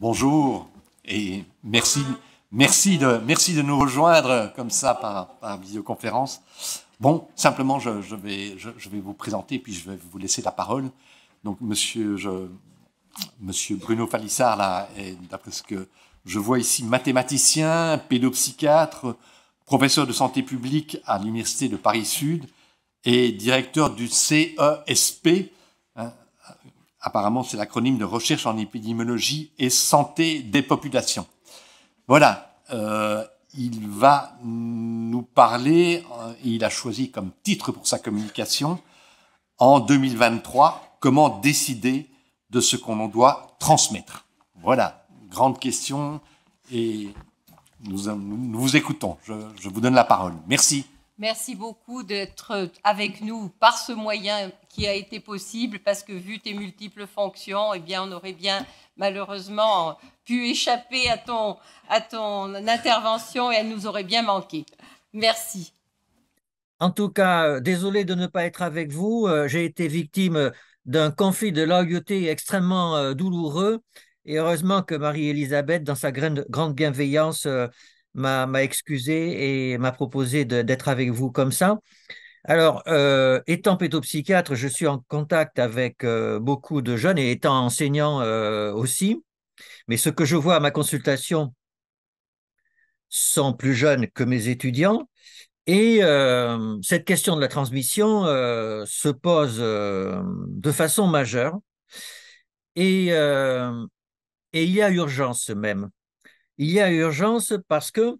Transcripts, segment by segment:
Bonjour et merci, merci, de, merci de nous rejoindre comme ça par, par visioconférence. Bon, simplement, je, vais, je, vais vous présenter puis je vais vous laisser la parole. Donc, monsieur, monsieur Bruno Falissard, là, d'après ce que je vois ici, mathématicien, pédopsychiatre, professeur de santé publique à l'Université de Paris-Sud et directeur du CESP. Apparemment, c'est l'acronyme de recherche en épidémiologie et santé des populations. Voilà, euh, il va nous parler, euh, il a choisi comme titre pour sa communication, en 2023, comment décider de ce qu'on doit transmettre. Voilà, grande question et nous, vous écoutons. Je vous donne la parole. Merci. Merci beaucoup d'être avec nous par ce moyen qui a été possible, parce que vu tes multiples fonctions, eh bien, on aurait bien malheureusement pu échapper à ton, à ton intervention et elle nous aurait bien manqué. Merci. En tout cas, euh, désolé de ne pas être avec vous. Euh, j'ai été victime d'un conflit de loyauté extrêmement euh, douloureux. Et heureusement que Marie-Elisabeth, dans sa grande bienveillance, m'a excusé et m'a proposé d'être avec vous comme ça. Alors, euh, étant pédopsychiatre, je suis en contact avec euh, beaucoup de jeunes et étant enseignant euh, aussi. Mais ce que je vois à ma consultation sont plus jeunes que mes étudiants. Et cette question de la transmission se pose de façon majeure. Et, et il y a urgence même. Il y a urgence parce que,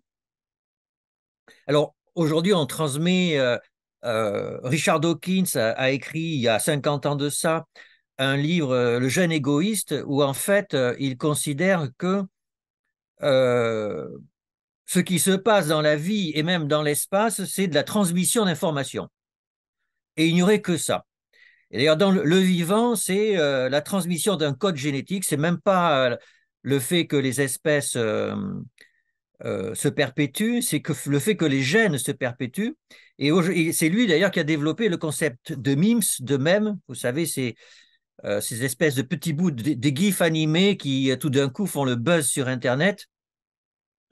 alors aujourd'hui, on transmet, euh, euh, Richard Dawkins a, écrit il y a 50 ans de ça un livre, euh, Le jeune égoïste, où en fait, il considère que ce qui se passe dans la vie et même dans l'espace, c'est de la transmission d'informations. Et il n'y aurait que ça. Et d'ailleurs, dans le, vivant, c'est la transmission d'un code génétique, c'est même pas le fait que les espèces euh, euh, se perpétuent, c'est que le fait que les gènes se perpétuent. Et, c'est lui d'ailleurs qui a développé le concept de memes, de même. Vous savez, c'est euh, ces espèces de petits bouts de, gifs animés qui tout d'un coup font le buzz sur Internet.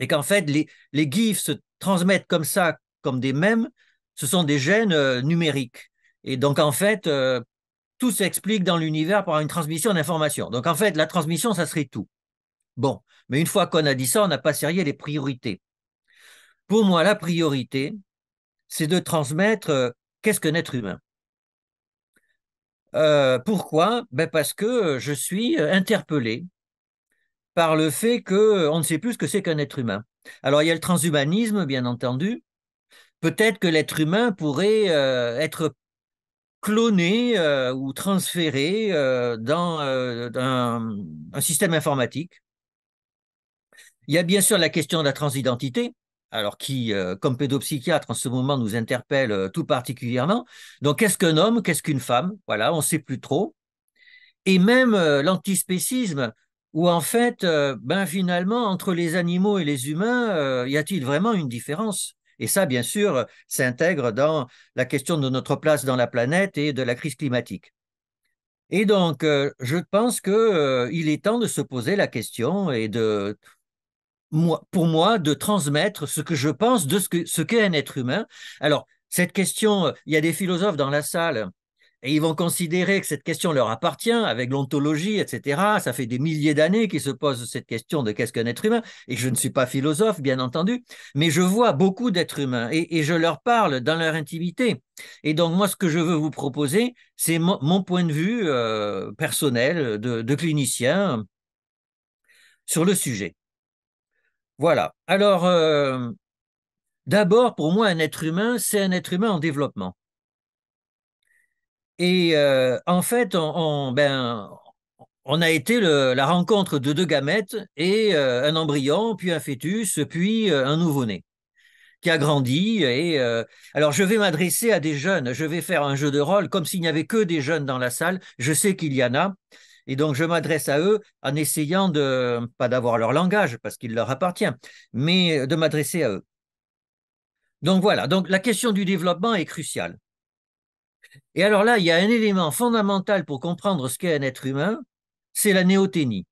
Et qu'en fait, les, les gifs se transmettent comme ça, comme des mèmes. Ce sont des gènes numériques. Et donc, en fait, tout s'explique dans l'univers par une transmission d'informations. Donc, en fait, la transmission, ça serait tout. Bon, mais une fois qu'on a dit ça, on n'a pas sérieux les priorités. Pour moi, la priorité, c'est de transmettre euh, qu'est-ce qu'un être humain? Euh, pourquoi? Ben Parce que je suis euh, interpellé par le fait qu'on ne sait plus ce que c'est qu'un être humain. Alors il y a le transhumanisme, bien entendu. Peut-être que l'être humain pourrait être cloné ou transféré dans un, système informatique il y a bien sûr la question de la transidentité, alors qui, euh, comme pédopsychiatre, en ce moment nous interpelle euh, tout particulièrement. Donc, qu'est-ce qu'un homme, qu'est-ce qu'une femme? Voilà, on ne sait plus trop. Et même euh, l'antispécisme, où en fait, ben, finalement, entre les animaux et les humains, y a-t-il vraiment une différence? Et ça, bien sûr, s'intègre dans la question de notre place dans la planète et de la crise climatique. Et donc, je pense qu'il est temps de se poser la question et de pour moi, de transmettre ce que je pense de ce qu'est ce un être humain. Alors, cette question, il y a des philosophes dans la salle et ils vont considérer que cette question leur appartient avec l'ontologie, etc. Ça fait des milliers d'années qu'ils se posent cette question de qu'est-ce qu'un être humain. Et je ne suis pas philosophe, bien entendu, mais je vois beaucoup d'êtres humains et, je leur parle dans leur intimité. Et donc, moi, ce que je veux vous proposer, c'est mon, point de vue euh, personnel de clinicien sur le sujet. Voilà. Alors, euh, d'abord, pour moi, un être humain, c'est un être humain en développement. Et euh, en fait, on, ben, a été la rencontre de deux gamètes et euh, un embryon, puis un fœtus, puis un nouveau-né qui a grandi. Et alors, je vais m'adresser à des jeunes. Je vais faire un jeu de rôle comme s'il n'y avait que des jeunes dans la salle. Je sais qu'il y en a. Et donc, je m'adresse à eux en essayant de, pas d'avoir leur langage, parce qu'il leur appartient, mais de m'adresser à eux. Donc voilà, donc la question du développement est cruciale. Et alors là, il y a un élément fondamental pour comprendre ce qu'est un être humain, c'est la néothénie.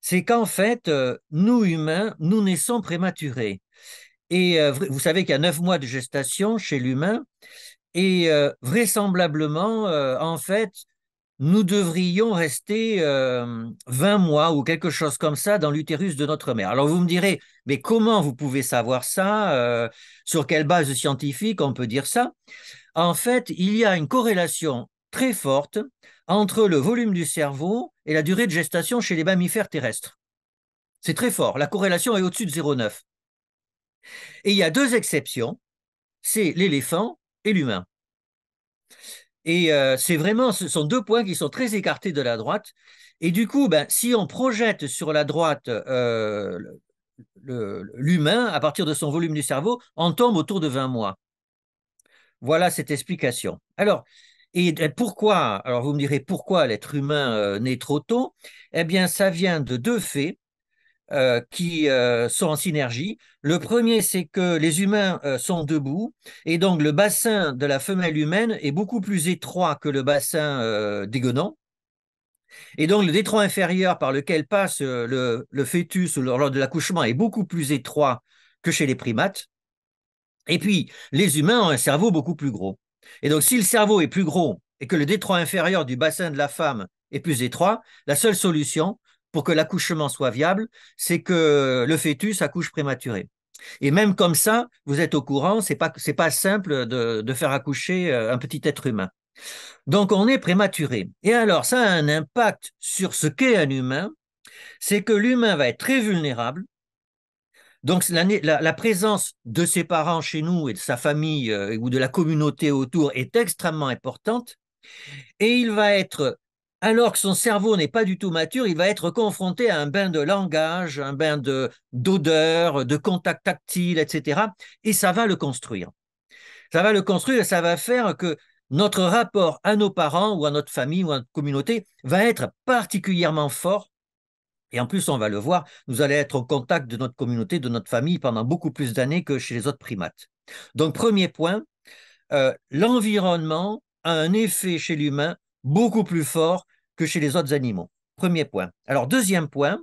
c'est qu'en fait, euh, nous humains, nous naissons prématurés. Et euh, vous savez qu'il y a neuf mois de gestation chez l'humain, et euh, vraisemblablement, en fait, nous devrions rester 20 mois ou quelque chose comme ça dans l'utérus de notre mère. Alors vous me direz, mais comment vous pouvez savoir ça Sur quelle base scientifique on peut dire ça? En fait, il y a une corrélation très forte entre le volume du cerveau et la durée de gestation chez les mammifères terrestres. C'est très fort. La corrélation est au-dessus de 0,9. Et il y a deux exceptions, c'est l'éléphant et l'humain. Et euh, c'est vraiment, ce sont deux points qui sont très écartés de la droite. Et du coup, ben, si on projette sur la droite euh, l'humain à partir de son volume du cerveau, on tombe autour de 20 mois. Voilà cette explication. Alors, et pourquoi Alors vous me direz pourquoi l'être humain euh, naît trop tôt? Eh bien, ça vient de deux faits euh, qui euh, sont en synergie. Le premier, c'est que les humains sont debout et donc le bassin de la femelle humaine est beaucoup plus étroit que le bassin des guenons. Et donc le détroit inférieur par lequel passe le, le fœtus lors de l'accouchement est beaucoup plus étroit que chez les primates. Et puis, les humains ont un cerveau beaucoup plus gros. Et donc, si le cerveau est plus gros et que le détroit inférieur du bassin de la femme est plus étroit, la seule solution pour que l'accouchement soit viable, c'est que le fœtus accouche prématuré. Et même comme ça, vous êtes au courant, c'est pas pas simple de, de, faire accoucher euh, un petit être humain. Donc on est prématuré. Et alors ça a un impact sur ce qu'est un humain, c'est que l'humain va être très vulnérable donc la, présence de ses parents chez nous et de sa famille euh, ou de la communauté autour est extrêmement importante. Et il va être, alors que son cerveau n'est pas du tout mature, il va être confronté à un bain de langage, un bain d'odeur, de, contact tactile, etc. Et ça va le construire. Ça va le construire et ça va faire que notre rapport à nos parents ou à notre famille ou à notre communauté va être particulièrement fort et en plus, on va le voir, nous allons être au contact de notre communauté, de notre famille pendant beaucoup plus d'années que chez les autres primates. Donc, premier point, euh, l'environnement a un effet chez l'humain beaucoup plus fort que chez les autres animaux. Premier point. Alors, deuxième point,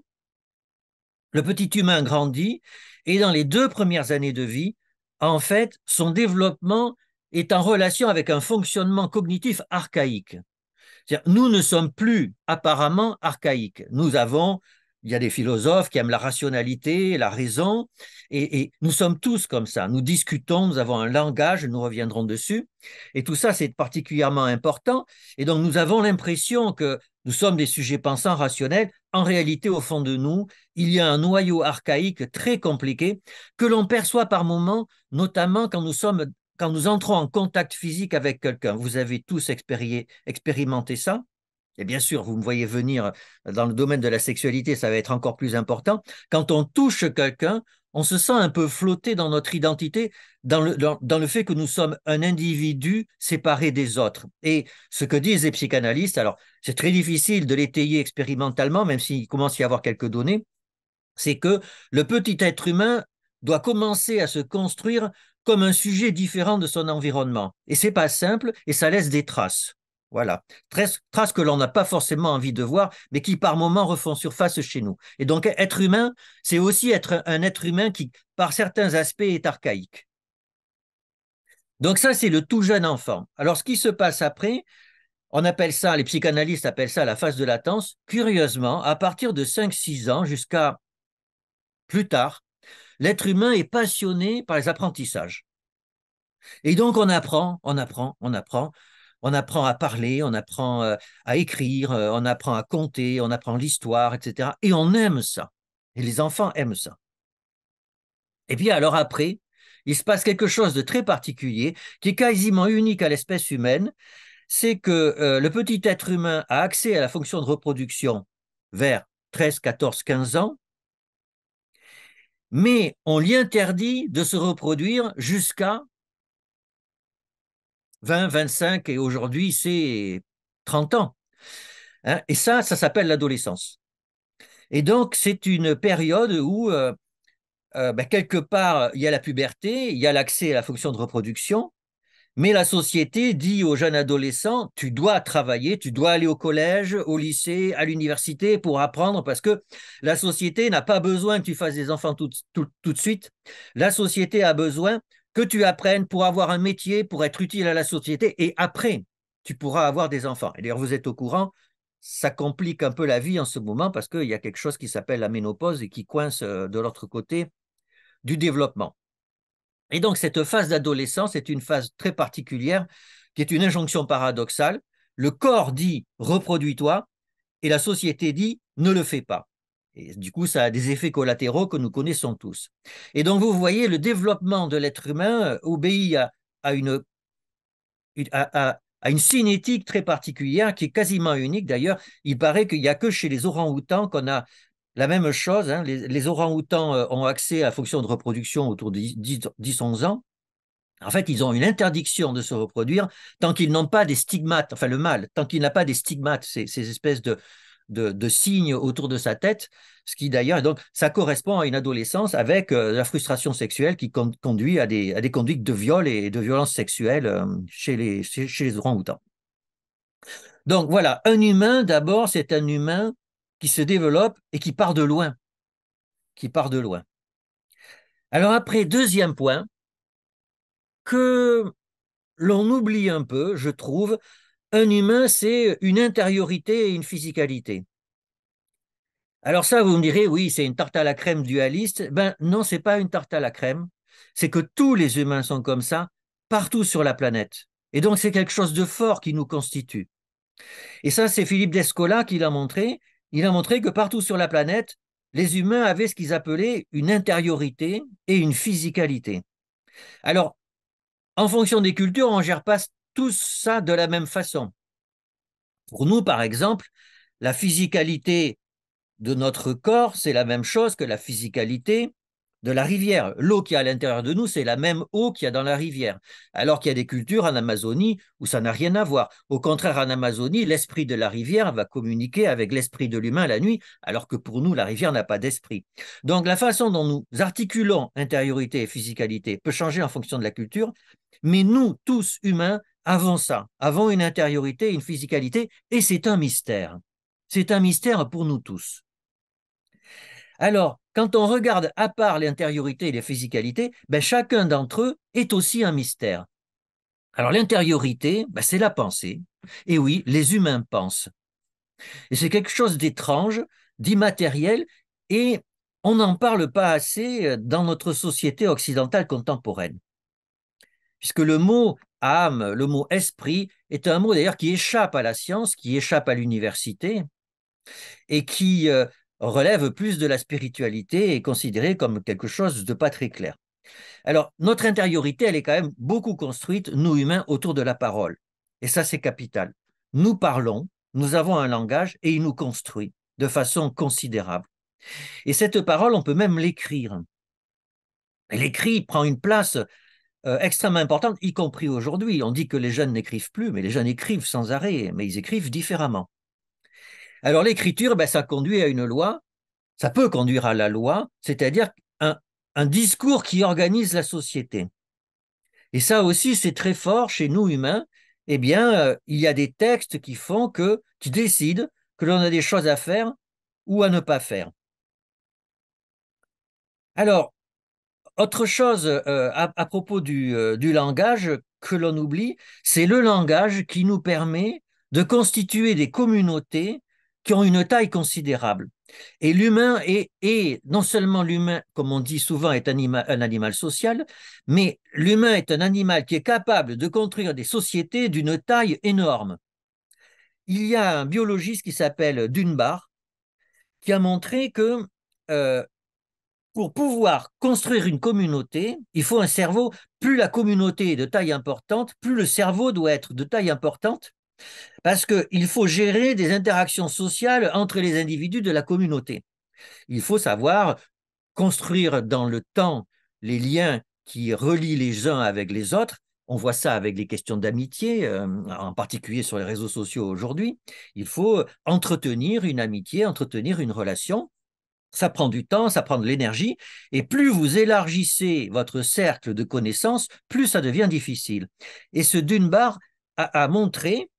le petit humain grandit et dans les deux premières années de vie, en fait, son développement est en relation avec un fonctionnement cognitif archaïque. Nous ne sommes plus apparemment archaïques. Nous avons, il y a des philosophes qui aiment la rationalité, la raison, et, nous sommes tous comme ça. Nous discutons, nous avons un langage, nous reviendrons dessus, et tout ça c'est particulièrement important. Et donc nous avons l'impression que nous sommes des sujets pensants rationnels. En réalité, au fond de nous, il y a un noyau archaïque très compliqué que l'on perçoit par moments, notamment quand nous sommes quand nous entrons en contact physique avec quelqu'un, vous avez tous expérimenté ça, et bien sûr, vous me voyez venir dans le domaine de la sexualité, ça va être encore plus important. Quand on touche quelqu'un, on se sent un peu flotté dans notre identité, dans le, fait que nous sommes un individu séparé des autres. Et ce que disent les psychanalystes, alors c'est très difficile de l'étayer expérimentalement, même s'il commence à y avoir quelques données, c'est que le petit être humain doit commencer à se construire comme un sujet différent de son environnement. Et c'est pas simple et ça laisse des traces. Voilà, traces, traces que l'on n'a pas forcément envie de voir, mais qui par moments refont surface chez nous. Et donc être humain, c'est aussi être un être humain qui, par certains aspects, est archaïque. Donc ça, c'est le tout jeune enfant. Alors ce qui se passe après, on appelle ça, les psychanalystes appellent ça la phase de latence. Curieusement, à partir de 5-6 ans jusqu'à plus tard, l'être humain est passionné par les apprentissages. Et donc on apprend, on apprend, on apprend, on apprend à parler, on apprend euh, à écrire, euh, on apprend à compter, on apprend l'histoire, etc. Et on aime ça. Et les enfants aiment ça. Et puis alors après, il se passe quelque chose de très particulier, qui est quasiment unique à l'espèce humaine, c'est que euh, le petit être humain a accès à la fonction de reproduction vers 13, 14, 15 ans, mais on lui interdit de se reproduire jusqu'à 20, 25 et aujourd'hui c'est 30 ans. Hein. et ça, ça s'appelle l'adolescence. Et donc c'est une période où euh, euh, ben, quelque part il y a la puberté, il y a l'accès à la fonction de reproduction, Mais la société dit aux jeunes adolescents, tu dois travailler, tu dois aller au collège, au lycée, à l'université pour apprendre, parce que la société n'a pas besoin que tu fasses des enfants tout, de suite. La société a besoin que tu apprennes pour avoir un métier, pour être utile à la société, et après, tu pourras avoir des enfants. Et d'ailleurs, vous êtes au courant, ça complique un peu la vie en ce moment parce qu'il y a quelque chose qui s'appelle la ménopause et qui coince euh, de l'autre côté du développement. Et donc, cette phase d'adolescence est une phase très particulière qui est une injonction paradoxale. Le corps dit reproduis-toi et la société dit ne le fais pas. Et du coup, ça a des effets collatéraux que nous connaissons tous. Et donc, vous voyez, le développement de l'être humain euh, obéit à, une, à, une cinétique très particulière qui est quasiment unique. D'ailleurs, il paraît qu'il n'y a que chez les orangs-outans qu'on a la même chose, hein, les, orangs-outans euh, ont accès à la fonction de reproduction autour de 10-11 ans. En fait, ils ont une interdiction de se reproduire tant qu'ils n'ont pas des stigmates, enfin le mâle, tant qu'il n'a pas des stigmates, ces, espèces de, de, signes autour de sa tête, ce qui d'ailleurs, donc ça correspond à une adolescence avec euh, la frustration sexuelle qui conduit à des, à des, conduites de viol et de violence sexuelle euh, chez les, chez, les orangs-outans. Donc voilà, un humain, d'abord, c'est un humain qui se développe et qui part de loin. Qui part de loin. Alors après, deuxième point, que l'on oublie un peu, je trouve, un humain, c'est une intériorité et une physicalité. Alors ça, vous me direz, oui, c'est une tarte à la crème dualiste. Ben non, c'est pas une tarte à la crème. C'est que tous les humains sont comme ça, partout sur la planète. Et donc, c'est quelque chose de fort qui nous constitue. Et ça, c'est Philippe Descola qui l'a montré il a montré que partout sur la planète, les humains avaient ce qu'ils appelaient une intériorité et une physicalité. Alors, en fonction des cultures, on ne gère pas tout ça de la même façon. Pour nous, par exemple, la physicalité de notre corps, c'est la même chose que la physicalité de la rivière. L'eau qui est à l'intérieur de nous, c'est la même eau qu'il y a dans la rivière. Alors qu'il y a des cultures en Amazonie où ça n'a rien à voir. Au contraire, en Amazonie, l'esprit de la rivière va communiquer avec l'esprit de l'humain la nuit, alors que pour nous, la rivière n'a pas d'esprit. Donc la façon dont nous articulons intériorité et physicalité peut changer en fonction de la culture, mais nous, tous humains, avons ça, avons une intériorité, une physicalité, et c'est un mystère. C'est un mystère pour nous tous. Alors, quand on regarde à part l'intériorité et les physicalités, ben, chacun d'entre eux est aussi un mystère. Alors l'intériorité, ben, c'est la pensée. Et oui, les humains pensent. Et c'est quelque chose d'étrange, d'immatériel, et on n'en parle pas assez euh, dans notre société occidentale contemporaine. Puisque le mot âme, le mot esprit, est un mot d'ailleurs qui échappe à la science, qui échappe à l'université, et qui euh, relève plus de la spiritualité et considéré comme quelque chose de pas très clair. Alors, notre intériorité, elle est quand même beaucoup construite, nous humains, autour de la parole. Et ça, c'est capital. Nous parlons, nous avons un langage et il nous construit de façon considérable. Et cette parole, on peut même l'écrire. L'écrit prend une place euh, extrêmement importante, y compris aujourd'hui. On dit que les jeunes n'écrivent plus, mais les jeunes écrivent sans arrêt, mais ils écrivent différemment. Alors l'écriture, ben, ça conduit à une loi, ça peut conduire à la loi, c'est-à-dire un, discours qui organise la société. Et ça aussi, c'est très fort chez nous humains. Eh bien, euh, il y a des textes qui font que, tu décides que l'on a des choses à faire ou à ne pas faire. Alors, autre chose euh, à, propos du, euh, du langage que l'on oublie, c'est le langage qui nous permet de constituer des communautés qui ont une taille considérable. Et l'humain est, non seulement l'humain, comme on dit souvent, est un animal social, mais l'humain est un animal qui est capable de construire des sociétés d'une taille énorme. Il y a un biologiste qui s'appelle Dunbar qui a montré que euh, pour pouvoir construire une communauté, il faut un cerveau. Plus la communauté est de taille importante, plus le cerveau doit être de taille importante, parce qu'il faut gérer des interactions sociales entre les individus de la communauté. Il faut savoir construire dans le temps les liens qui relient les uns avec les autres. On voit ça avec les questions d'amitié, euh, en particulier sur les réseaux sociaux aujourd'hui. Il faut entretenir une amitié, entretenir une relation. Ça prend du temps, ça prend de l'énergie, et plus vous élargissez votre cercle de connaissances, plus ça devient difficile. Et ce Dunbar a, montré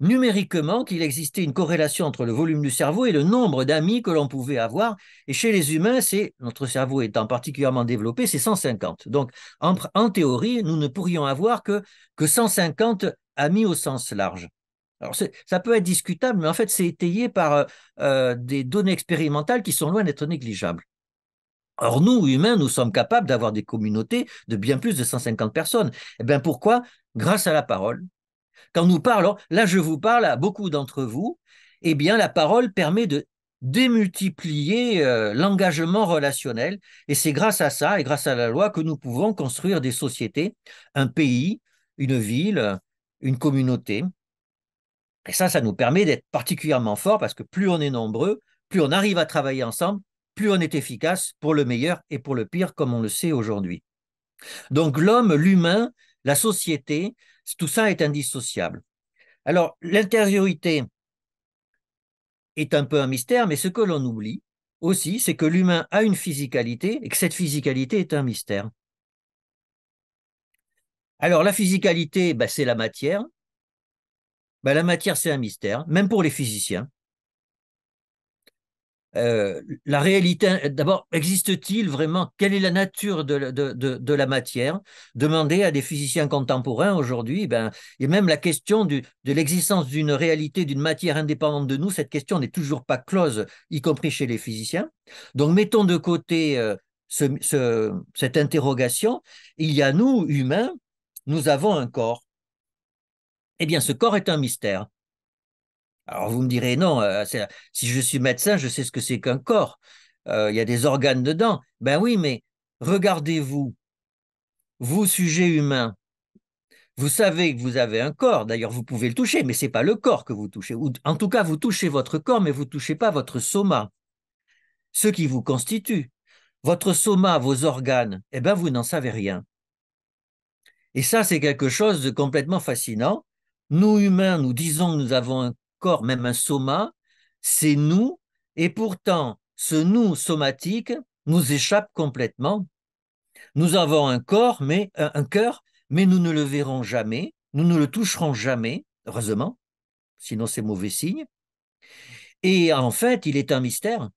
numériquement qu'il existait une corrélation entre le volume du cerveau et le nombre d'amis que l'on pouvait avoir. Et chez les humains, c'est notre cerveau étant particulièrement développé, c'est 150. Donc, en, en, théorie, nous ne pourrions avoir que, que 150 amis au sens large. Alors, ça peut être discutable, mais en fait, c'est étayé par euh, des données expérimentales qui sont loin d'être négligeables. Or, nous, humains, nous sommes capables d'avoir des communautés de bien plus de 150 personnes. Eh bien, pourquoi? Grâce à la parole, quand nous parlons, là je vous parle à beaucoup d'entre vous, eh bien la parole permet de démultiplier euh, l'engagement relationnel et c'est grâce à ça et grâce à la loi que nous pouvons construire des sociétés, un pays, une ville, une communauté. Et ça, ça nous permet d'être particulièrement forts parce que plus on est nombreux, plus on arrive à travailler ensemble, plus on est efficace pour le meilleur et pour le pire, comme on le sait aujourd'hui. Donc l'homme, l'humain, la société, tout ça est indissociable. Alors, l'intériorité est un peu un mystère, mais ce que l'on oublie aussi, c'est que l'humain a une physicalité et que cette physicalité est un mystère. Alors, la physicalité, ben, c'est la matière. Ben, la matière, c'est un mystère, même pour les physiciens. Euh, la réalité, d'abord, existe-t-il vraiment Quelle est la nature de, la matière? Demander à des physiciens contemporains aujourd'hui, ben, et même la question de l'existence d'une réalité, d'une matière indépendante de nous, cette question n'est toujours pas close, y compris chez les physiciens. Donc, mettons de côté euh, ce, ce, cette interrogation. Il y a nous, humains, nous avons un corps. Eh bien, ce corps est un mystère. Alors vous me direz, non, euh, si je suis médecin, je sais ce que c'est qu'un corps. Euh, il y a des organes dedans. Ben oui, mais regardez-vous, vous, sujet humain, vous savez que vous avez un corps, d'ailleurs vous pouvez le toucher, mais ce n'est pas le corps que vous touchez. Ou, en tout cas, vous touchez votre corps, mais vous ne touchez pas votre soma, ce qui vous constitue. Votre soma, vos organes, eh bien vous n'en savez rien. Et ça, c'est quelque chose de complètement fascinant. Nous, humains, nous disons que nous avons un même un soma, c'est nous, et pourtant ce nous somatique nous échappe complètement. Nous avons un corps, mais un cœur, mais nous ne le verrons jamais, nous ne le toucherons jamais, heureusement, sinon c'est mauvais signe. Et en fait, il est un mystère.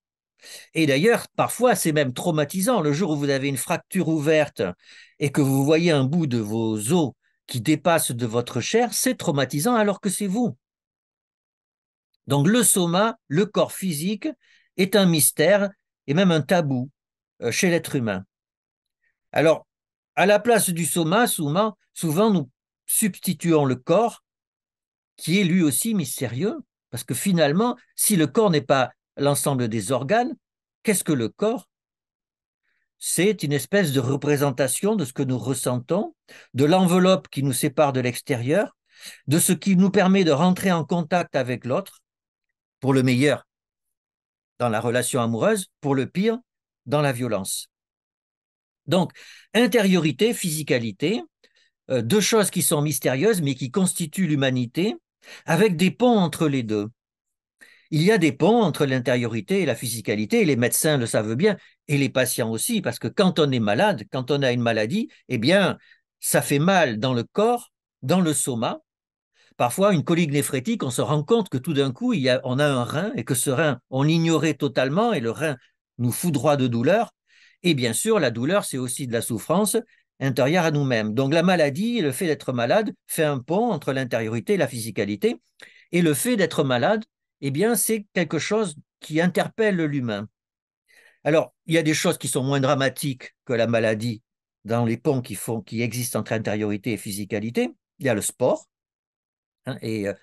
Et d'ailleurs, parfois, c'est même traumatisant. Le jour où vous avez une fracture ouverte et que vous voyez un bout de vos os qui dépasse de votre chair, c'est traumatisant alors que c'est vous. Donc le soma, le corps physique, est un mystère et même un tabou euh, chez l'être humain. Alors, à la place du soma, souvent, souvent nous substituons le corps, qui est lui aussi mystérieux, parce que finalement, si le corps n'est pas l'ensemble des organes, qu'est-ce que le corps? C'est une espèce de représentation de ce que nous ressentons, de l'enveloppe qui nous sépare de l'extérieur, de ce qui nous permet de rentrer en contact avec l'autre, pour le meilleur dans la relation amoureuse, pour le pire dans la violence. Donc, intériorité, physicalité, euh, deux choses qui sont mystérieuses mais qui constituent l'humanité, avec des ponts entre les deux. Il y a des ponts entre l'intériorité et la physicalité, les médecins le savent bien, et les patients aussi, parce que quand on est malade, quand on a une maladie, eh bien, ça fait mal dans le corps, dans le soma, Parfois, une colique néphrétique, on se rend compte que tout d'un coup, on a un rein et que ce rein, on l'ignorait totalement et le rein nous foudroie de douleur. Et bien sûr, la douleur, c'est aussi de la souffrance intérieure à nous-mêmes. Donc la maladie, le fait d'être malade, fait un pont entre l'intériorité et la physicalité. Et le fait d'être malade, eh bien, c'est quelque chose qui interpelle l'humain. Alors, il y a des choses qui sont moins dramatiques que la maladie dans les ponts qui, existent entre intériorité et physicalité. Il y a le sport, Hein, et euh,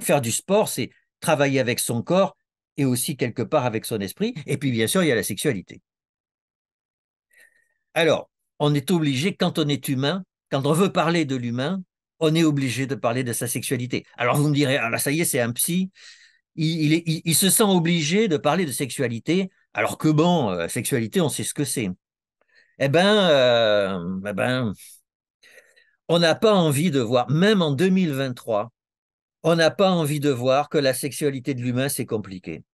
faire du sport, c'est travailler avec son corps et aussi quelque part avec son esprit. Et puis bien sûr, il y a la sexualité. Alors, on est obligé, quand on est humain, quand on veut parler de l'humain, on est obligé de parler de sa sexualité. Alors vous me direz, ah là ça y est, c'est un psy, il, se sent obligé de parler de sexualité, alors que bon, euh, sexualité, on sait ce que c'est. Eh ben, euh, eh ben, on n'a pas envie de voir, même en 2023, on n'a pas envie de voir que la sexualité de l'humain, c'est compliqué.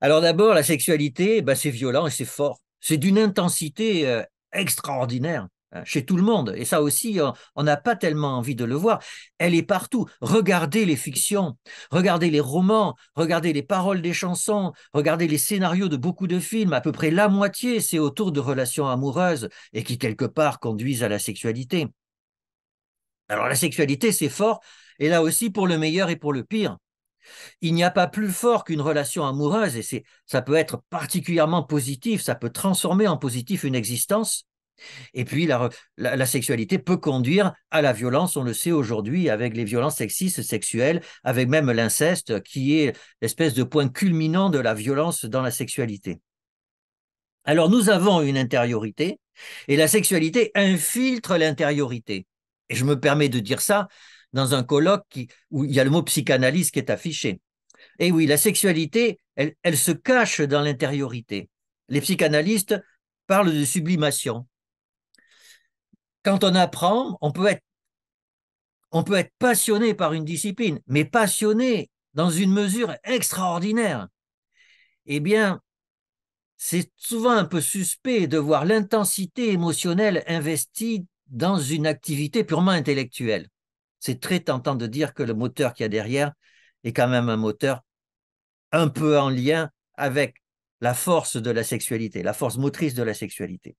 Alors d'abord, la sexualité, ben, c'est violent et c'est fort. C'est d'une intensité euh, extraordinaire chez tout le monde. Et ça aussi, on n'a pas tellement envie de le voir. Elle est partout. Regardez les fictions, regardez les romans, regardez les paroles des chansons, regardez les scénarios de beaucoup de films. À peu près la moitié, c'est autour de relations amoureuses et qui, quelque part, conduisent à la sexualité. Alors la sexualité, c'est fort, et là aussi pour le meilleur et pour le pire. Il n'y a pas plus fort qu'une relation amoureuse, et ça peut être particulièrement positif, ça peut transformer en positif une existence. Et puis la, sexualité peut conduire à la violence, on le sait aujourd'hui, avec les violences sexistes, sexuelles, avec même l'inceste, qui est l'espèce de point culminant de la violence dans la sexualité. Alors nous avons une intériorité, et la sexualité infiltre l'intériorité. Et je me permets de dire ça dans un colloque où il y a le mot psychanalyse qui est affiché. Et oui, la sexualité, elle se cache dans l'intériorité. Les psychanalystes parlent de sublimation. Quand on apprend, on peut être, passionné par une discipline, mais passionné dans une mesure extraordinaire. Eh bien, c'est souvent un peu suspect de voir l'intensité émotionnelle investie dans une activité purement intellectuelle c'est très tentant de dire que le moteur qu'il y a derrière est quand même un moteur un peu en lien avec la force de la sexualité, la force motrice de la sexualité.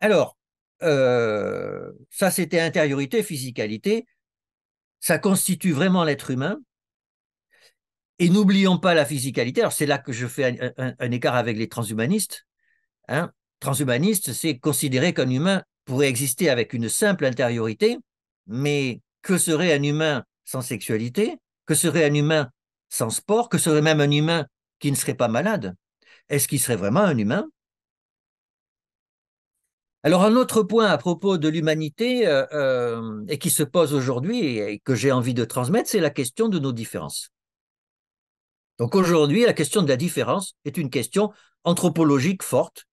Alors, euh, ça c'était intériorité, physicalité, ça constitue vraiment l'être humain. Et n'oublions pas la physicalité. Alors c'est là que je fais un, écart avec les transhumanistes. Hein. Transhumaniste, c'est considérer qu'un humain pourrait exister avec une simple intériorité, mais que serait un humain sans sexualité? Que serait un humain sans sport? Que serait même un humain qui ne serait pas malade? Est-ce qu'il serait vraiment un humain? Alors un autre point à propos de l'humanité euh, euh, et qui se pose aujourd'hui et que j'ai envie de transmettre, c'est la question de nos différences. Donc aujourd'hui, la question de la différence est une question anthropologique forte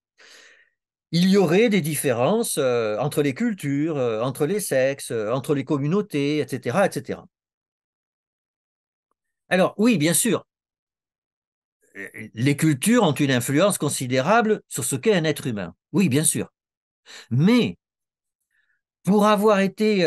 il y aurait des différences euh, entre les cultures, entre les sexes, entre les communautés, etc., etc. Alors oui, bien sûr, les cultures ont une influence considérable sur ce qu'est un être humain. Oui, bien sûr. Mais pour avoir été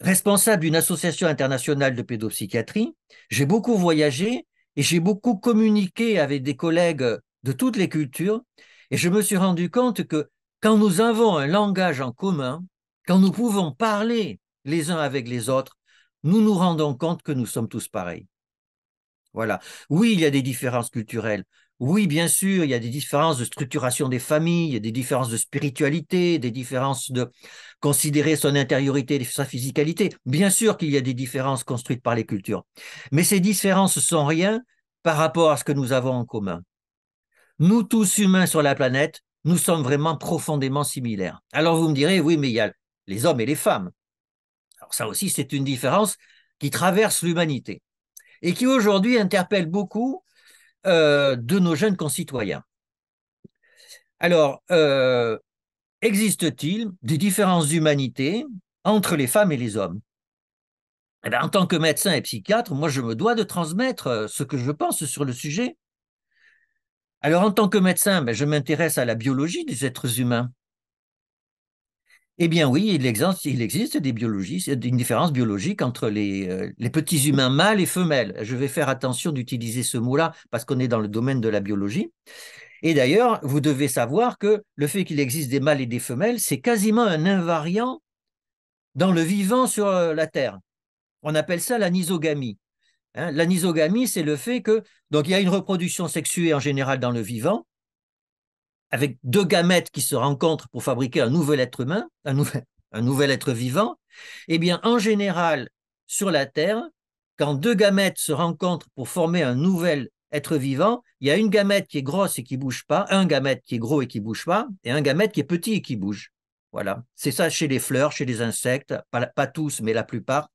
responsable d'une association internationale de pédopsychiatrie, j'ai beaucoup voyagé et j'ai beaucoup communiqué avec des collègues de toutes les cultures et je me suis rendu compte que quand nous avons un langage en commun, quand nous pouvons parler les uns avec les autres, nous nous rendons compte que nous sommes tous pareils. Voilà. Oui, il y a des différences culturelles. Oui, bien sûr, il y a des différences de structuration des familles, des différences de spiritualité, des différences de considérer son intériorité sa physicalité. Bien sûr qu'il y a des différences construites par les cultures. Mais ces différences sont rien par rapport à ce que nous avons en commun nous tous humains sur la planète, nous sommes vraiment profondément similaires. Alors vous me direz, oui, mais il y a les hommes et les femmes. Alors ça aussi, c'est une différence qui traverse l'humanité et qui aujourd'hui interpelle beaucoup euh, de nos jeunes concitoyens. Alors, euh, existe-t-il des différences d'humanité entre les femmes et les hommes? Eh En tant que médecin et psychiatre, moi, je me dois de transmettre euh, ce que je pense sur le sujet alors, en tant que médecin, ben, je m'intéresse à la biologie des êtres humains. Eh bien oui, il existe, des biologies, une différence biologique entre les, euh, les, petits humains mâles et femelles. Je vais faire attention d'utiliser ce mot-là parce qu'on est dans le domaine de la biologie. Et d'ailleurs, vous devez savoir que le fait qu'il existe des mâles et des femelles, c'est quasiment un invariant dans le vivant sur euh, la Terre. On appelle ça la nisogamie. Hein, L'anisogamie, c'est le fait que donc il y a une reproduction sexuée en général dans le vivant, avec deux gamètes qui se rencontrent pour fabriquer un nouvel être humain, un nouvel, être vivant. Eh bien, en général, sur la Terre, quand deux gamètes se rencontrent pour former un nouvel être vivant, il y a une gamète qui est grosse et qui bouge pas, un gamète qui est gros et qui bouge pas, et un gamète qui est petit et qui bouge. Voilà, c'est ça chez les fleurs, chez les insectes, pas tous, mais la plupart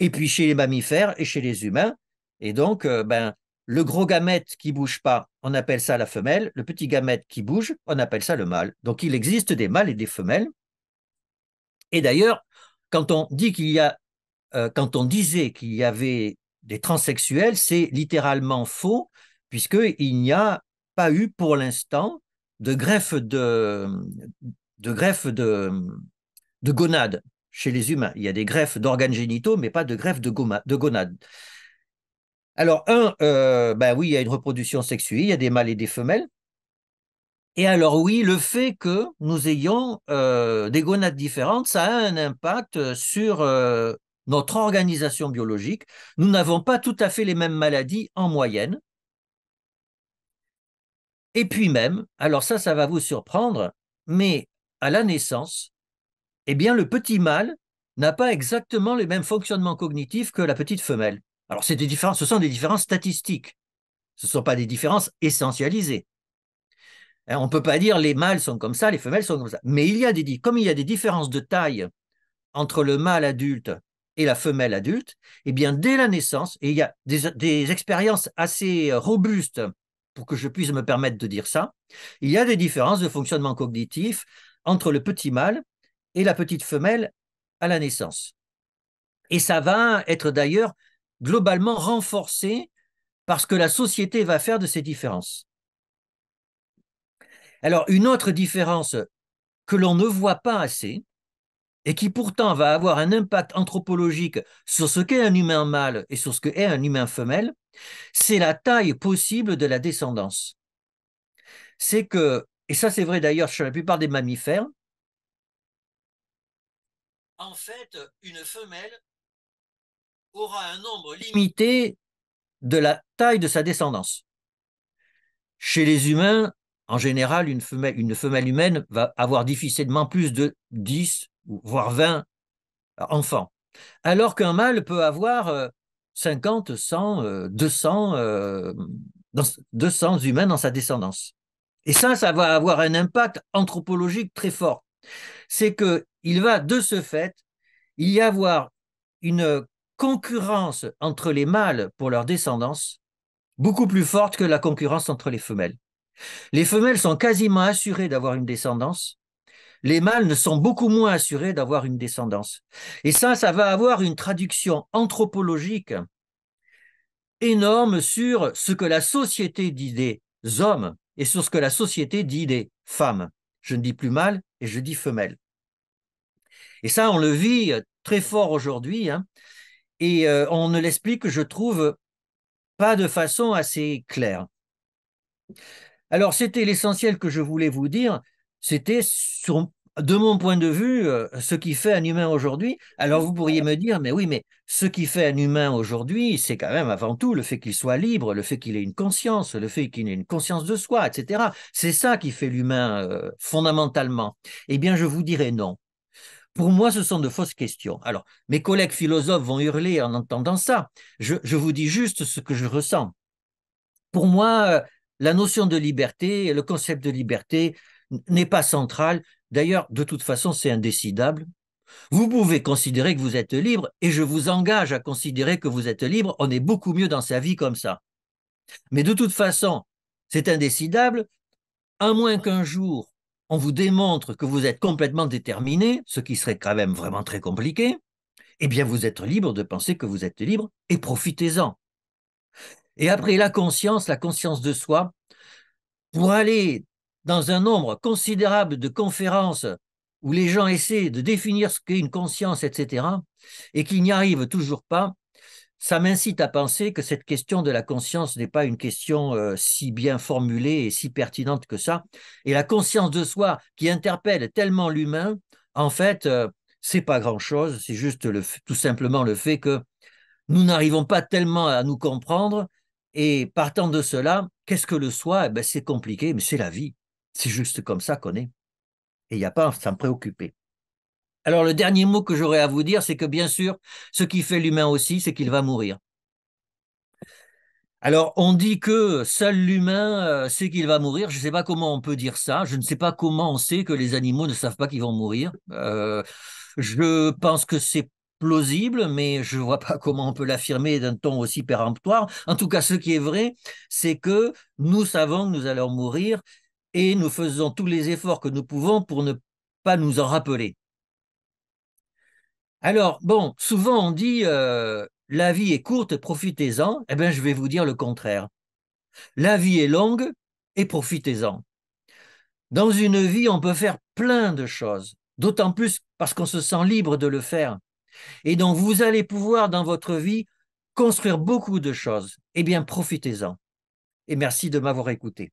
et puis chez les mammifères et chez les humains. Et donc, euh, ben, le gros gamète qui bouge pas, on appelle ça la femelle. Le petit gamète qui bouge, on appelle ça le mâle. Donc, il existe des mâles et des femelles. Et d'ailleurs, quand on euh, disait qu'il y avait des transsexuels, c'est littéralement faux, puisqu'il n'y a pas eu pour l'instant de greffe de, de greffe de, de gonades chez les humains. Il y a des greffes d'organes génitaux, mais pas de greffe de, de gonades. Alors, un, ben oui, il y a une reproduction sexuée, il y a des mâles et des femelles. Et alors oui, le fait que nous ayons euh, des gonades différentes, ça a un impact sur euh, notre organisation biologique. Nous n'avons pas tout à fait les mêmes maladies en moyenne. Et puis même, alors ça, ça va vous surprendre, mais à la naissance, eh bien, le petit mâle n'a pas exactement les mêmes fonctionnements cognitifs que la petite femelle. Alors, ce sont des différences statistiques. Ce ne sont pas des différences essentialisées. Hein, on ne peut pas dire les mâles sont comme ça, les femelles sont comme ça. Mais il y a des, comme il y a des différences de taille entre le mâle adulte et la femelle adulte, eh bien, dès la naissance, et il y a des, des expériences assez robustes pour que je puisse me permettre de dire ça, il y a des différences de fonctionnement cognitif entre le petit mâle et la petite femelle à la naissance. Et ça va être d'ailleurs globalement renforcé parce que la société va faire de ces différences. Alors, une autre différence que l'on ne voit pas assez, et qui pourtant va avoir un impact anthropologique sur ce qu'est un humain mâle et sur ce qu'est un humain femelle, c'est la taille possible de la descendance. C'est que, et ça c'est vrai d'ailleurs chez la plupart des mammifères, en fait, une femelle aura un nombre limité de la taille de sa descendance. Chez les humains, en général, une femelle, une femelle humaine va avoir difficilement plus de 10 voire 20 enfants. Alors qu'un mâle peut avoir 50, 100, 200, 200 humains dans sa descendance. Et ça, ça va avoir un impact anthropologique très fort. C'est qu'il va de ce fait il y avoir une concurrence entre les mâles pour leur descendance beaucoup plus forte que la concurrence entre les femelles. Les femelles sont quasiment assurées d'avoir une descendance, les mâles ne sont beaucoup moins assurés d'avoir une descendance. Et ça, ça va avoir une traduction anthropologique énorme sur ce que la société dit des hommes et sur ce que la société dit des femmes. Je ne dis plus mâle et je dis femelle. Et ça, on le vit très fort aujourd'hui, hein. Et euh, on ne l'explique, je trouve, pas de façon assez claire. Alors, c'était l'essentiel que je voulais vous dire c'était de mon point de vue, euh, ce qui fait un humain aujourd'hui. Alors vous pourriez me dire, mais oui, mais ce qui fait un humain aujourd'hui, c'est quand même avant tout le fait qu'il soit libre, le fait qu'il ait une conscience, le fait qu'il ait une conscience de soi, etc. C'est ça qui fait l'humain euh, fondamentalement. Eh bien, je vous dirais non. Pour moi, ce sont de fausses questions. Alors, mes collègues philosophes vont hurler en entendant ça. Je, vous dis juste ce que je ressens. Pour moi, euh, la notion de liberté, le concept de liberté, n'est pas central. D'ailleurs, de toute façon, c'est indécidable. Vous pouvez considérer que vous êtes libre et je vous engage à considérer que vous êtes libre. On est beaucoup mieux dans sa vie comme ça. Mais de toute façon, c'est indécidable, à moins qu'un jour on vous démontre que vous êtes complètement déterminé, ce qui serait quand même vraiment très compliqué, eh bien vous êtes libre de penser que vous êtes libre et profitez-en. Et après la conscience, la conscience de soi, pour aller dans un nombre considérable de conférences où les gens essaient de définir ce qu'est une conscience, etc., et qu'ils n'y arrivent toujours pas, ça m'incite à penser que cette question de la conscience n'est pas une question euh, si bien formulée et si pertinente que ça. Et la conscience de soi qui interpelle tellement l'humain, en fait, euh, c'est pas grand-chose. C'est juste tout simplement le fait que nous n'arrivons pas tellement à nous comprendre. Et partant de cela, qu'est-ce que le soi? Eh ben, C'est compliqué, mais c'est la vie. C'est juste comme ça qu'on est. Et il n'y a pas à s'en préoccuper. Alors le dernier mot que j'aurais à vous dire, c'est que bien sûr, ce qui fait l'humain aussi, c'est qu'il va mourir. Alors on dit que seul l'humain euh, sait qu'il va mourir. Je ne sais pas comment on peut dire ça. Je ne sais pas comment on sait que les animaux ne savent pas qu'ils vont mourir. Euh, je pense que c'est plausible, mais je ne vois pas comment on peut l'affirmer d'un ton aussi péremptoire. En tout cas, ce qui est vrai, c'est que nous savons que nous allons mourir et nous faisons tous les efforts que nous pouvons pour ne pas nous en rappeler. Alors, bon, souvent on dit, euh, la vie est courte, profitez-en, eh bien, je vais vous dire le contraire. La vie est longue et profitez-en. Dans une vie, on peut faire plein de choses, d'autant plus parce qu'on se sent libre de le faire. Et donc, vous allez pouvoir, dans votre vie, construire beaucoup de choses. Eh bien, profitez-en. Et merci de m'avoir écouté.